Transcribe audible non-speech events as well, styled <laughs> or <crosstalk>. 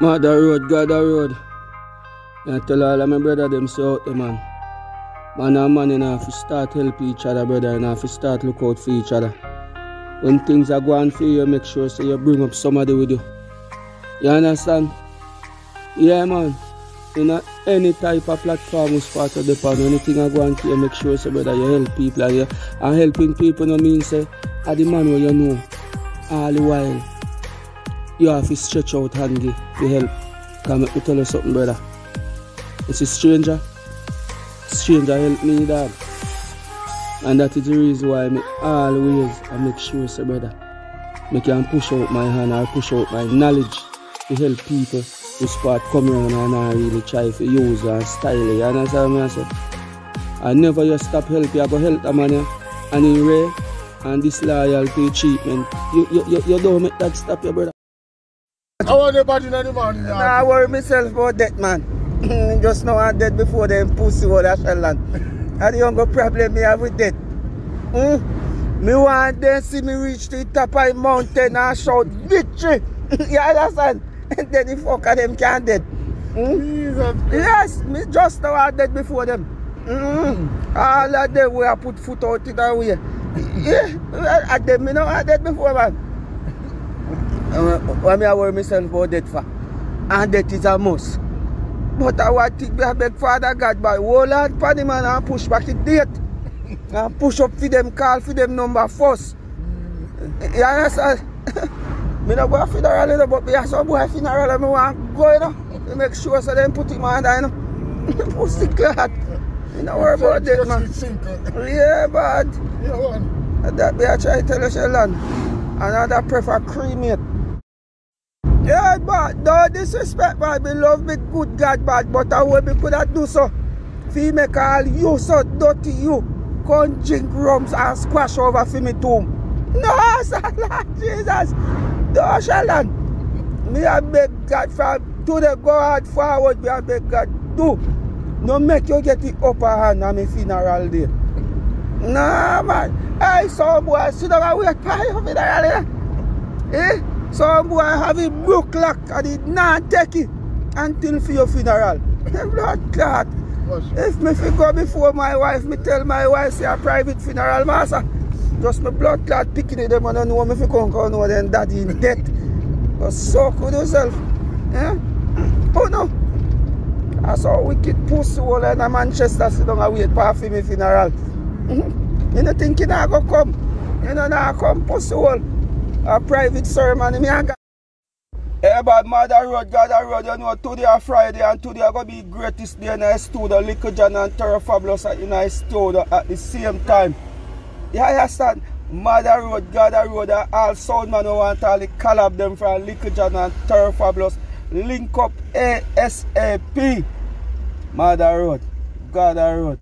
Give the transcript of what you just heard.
Mother road, God a road. I tell all of my brother them say out there, man. Man and man, you know, if you start help each other, brother, you know, if you start look out for each other. When things are going for you, make sure so you bring up somebody with you. You understand? Yeah, man. In any type of platform who's part of the pan, anything I go on to you, make sure so, brother, you help people. And, you, and helping people no mean say, are the man where you know all the while you have to stretch out hand help. Can make tell you something, brother. It's a stranger. Stranger help me, dog. And that is the reason why I always I make sure, so brother, I can push out my hand or push out my knowledge to help people who start come around and I really try to use and style it. You understand me? I say? I never just stop help you, I go help the man and in rare and disloyalty treatment. You, you, you, you don't make that stop your brother. I want body in the man. Nah, I worry myself about that man. <clears throat> Just now I'm dead before them pussy all that shell land. And the younger problem me have with that. Mm? Me want them see me reach the top of the mountain and shout victory. <laughs> you understand? And then the fuck of them can't dead. Mm? Yes, me just now I'm dead before them. Mm. All of them where I put foot out in the way. <laughs> Yeah, and them me know I'm dead before man. Me I worry myself about that for? And that is a must. But I want to beg Father God by for the man and push back the date. <laughs> And push up for them, call for them number first. Mm. You <laughs> understand? me not go to funeral, you know, but me have some boy funeral and me want to go, you know. To make sure so them put him on there, you know. <laughs> Pussy clot. You know worry about that, man. Yeah, bad. Yeah, man. That be I try to tell you, Sheldon. Another prefer cremate. Yeah, but no disrespect, man. Me love me good God, bad, but I way me could do so. Fi make all you so dirty you. Come drink rums and squash over for me tomb. No, <laughs> sir, Jesus. No, Sheldon. Me I beg God from today go hard forward. Me a beg God do. No make you get the upper hand on me funeral day. Nah, man. Hey, some boy sit down and wait for your funeral day. Eh? Some boy have a broke lock and it not take it until for your funeral. <laughs> Blood clot. If me fi go before my wife, me tell my wife say a private funeral master. Just my blood clot picking it them and I know me fi come come know then daddy in death. But suck with yourself. Eh? Oh no. I saw wicked pussy hole in Manchester sit down and wait for me funeral. <laughs> You know think you not go come. You know not come pussy hole. A private ceremony me and Hey, bad mother road, God road, you know, today a Friday and today I gonna be greatest day in the studio, Little John and Terror Fabulous in the studio at the same time. You understand? Mother road, God road, all sound man who want all the collab them from Little John and Terror Fabulous. Link up ASAP. Mother road, God road.